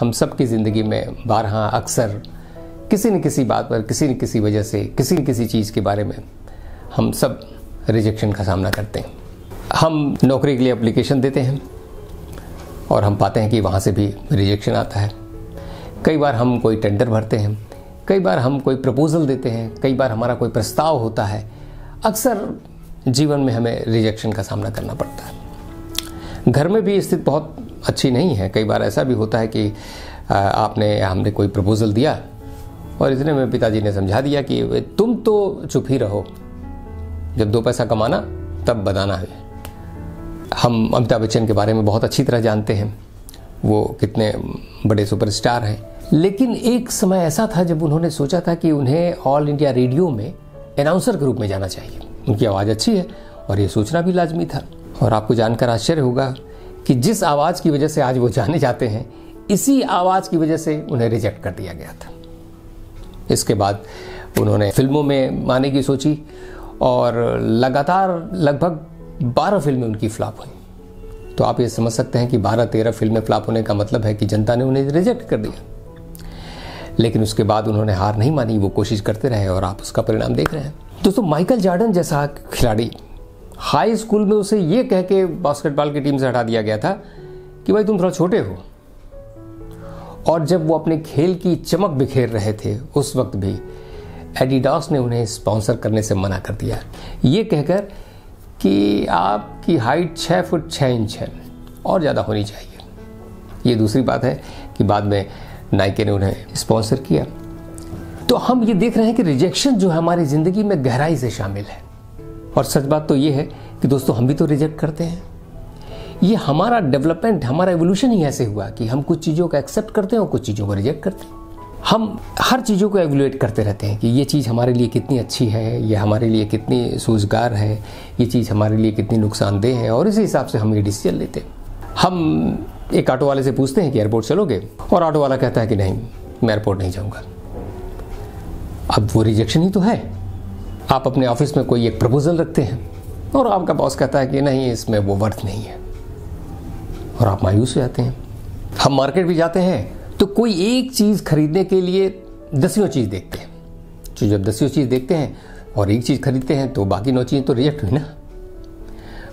हम सब की ज़िंदगी में बारहा अक्सर किसी न किसी बात पर, किसी न किसी वजह से, किसी न किसी चीज़ के बारे में हम सब रिजेक्शन का सामना करते हैं। हम नौकरी के लिए एप्लीकेशन देते हैं और हम पाते हैं कि वहाँ से भी रिजेक्शन आता है। कई बार हम कोई टेंडर भरते हैं, कई बार हम कोई प्रपोज़ल देते हैं, कई बार हमारा कोई प्रस्ताव होता है। अक्सर जीवन में हमें रिजेक्शन का सामना करना पड़ता है। घर में भी स्थिति बहुत अच्छी नहीं है। कई बार ऐसा भी होता है कि आपने, हमने कोई प्रपोज़ल दिया और इतने में पिताजी ने समझा दिया कि तुम तो चुप ही रहो। जब दो पैसा कमाना, तब बताना है। हम अमिताभ बच्चन के बारे में बहुत अच्छी तरह जानते हैं। वो कितने बड़े सुपरस्टार हैं। लेकिन एक समय ऐसा था जब उन्होंने सोचा था कि उन्हें ऑल इंडिया रेडियो में अनाउंसर के रूप में जाना चाहिए। उनकी आवाज़ अच्छी है और ये सोचना भी लाजमी था। और आपको जानकर आश्चर्य होगा कि जिस आवाज़ की वजह से आज वो जाने जाते हैं, इसी आवाज़ की वजह से उन्हें रिजेक्ट कर दिया गया था। इसके बाद उन्होंने फ़िल्मों में आने की सोची और लगातार लगभग 12 फ़िल्में उनकी फ्लॉप हुई। तो आप ये समझ सकते हैं कि 12-13 फ़िल्में फ्लॉप होने का मतलब है कि जनता ने उन्हें रिजेक्ट कर दिया। लेकिन उसके बाद उन्होंने हार नहीं मानी, वो कोशिश करते रहे और आप उसका परिणाम देख रहे हैं। दोस्तों, माइकल जार्डन जैसा खिलाड़ी हाई स्कूल में उसे ये कह के बास्केटबॉल की टीम से हटा दिया गया था कि भाई तुम थोड़ा छोटे हो। और जब वो अपने खेल की चमक बिखेर रहे थे, उस वक्त भी एडिडास ने उन्हें स्पॉन्सर करने से मना कर दिया। ये कहकर कि आपकी हाइट छः फुट छः इंच है और ज़्यादा होनी चाहिए। ये दूसरी बात है कि बाद में नाइके ने उन्हें स्पॉन्सर किया। तो हम ये देख रहे हैं कि रिजेक्शन जो है हमारी ज़िंदगी में गहराई से शामिल है। और सच बात तो ये है कि दोस्तों, हम भी तो रिजेक्ट करते हैं। ये हमारा डेवलपमेंट हमारा एवोल्यूशन ही ऐसे हुआ कि हम कुछ चीज़ों को एक्सेप्ट करते हैं और कुछ चीज़ों को रिजेक्ट करते हैं। हम हर चीज़ों को एवोल्यूएट करते रहते हैं कि ये चीज़ हमारे लिए कितनी अच्छी है, ये हमारे लिए कितनी सूझगार है, ये चीज़ हमारे लिए कितनी नुकसानदेह है और इसी हिसाब से हम ये डिसीज़न लेते हैं। हम एक ऑटो वाले से पूछते हैं कि एयरपोर्ट चलोगे? और ऑटो वाला कहता है कि नहीं, मैं एयरपोर्ट नहीं जाऊँगा। अब वो रिजेक्शन ही तो है। आप अपने ऑफ़िस में कोई एक प्रपोजल रखते हैं और आपका बॉस कहता है कि नहीं, इसमें वो वर्थ नहीं है। और आप मायूस हो जाते हैं। हम मार्केट भी जाते हैं तो कोई एक चीज़ खरीदने के लिए दसियों चीज़ देखते हैं। तो जब दसियों चीज़ देखते हैं और एक चीज़ खरीदते हैं तो बाकी नौ चीज़ें तो रिजेक्ट हुई ना।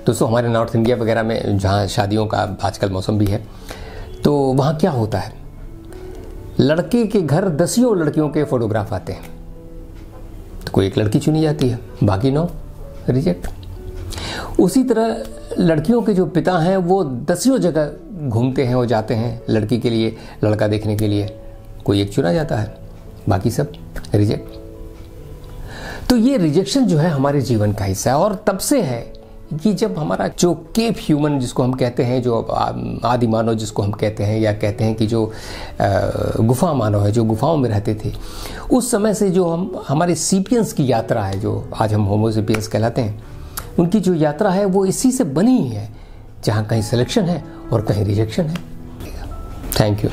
दोस्तों, हमारे नॉर्थ इंडिया वगैरह में जहाँ शादियों का आजकल मौसम भी है तो वहाँ क्या होता है? लड़के के घर दसियों लड़कियों के फोटोग्राफ आते हैं। कोई एक लड़की चुनी जाती है, बाकी नौ रिजेक्ट उसी तरह लड़कियों के जो पिता हैं, वो दसियों जगह घूमते हैं और जाते हैं लड़की के लिए, लड़का देखने के लिए। कोई एक चुना जाता है, बाकी सब रिजेक्ट तो ये रिजेक्शन जो है हमारे जीवन का हिस्सा है और तब से है कि जब हमारा जो केप ह्यूमन जिसको हम कहते हैं, जो आदि मानव जिसको हम कहते हैं या कहते हैं कि जो गुफा मानव है, जो गुफाओं में रहते थे, उस समय से जो हम, हमारे सीपियंस की यात्रा है, जो आज हम होमोसिपियंस कहलाते हैं, उनकी जो यात्रा है वो इसी से बनी ही है जहाँ कहीं सिलेक्शन है और कहीं रिजेक्शन है। Thank you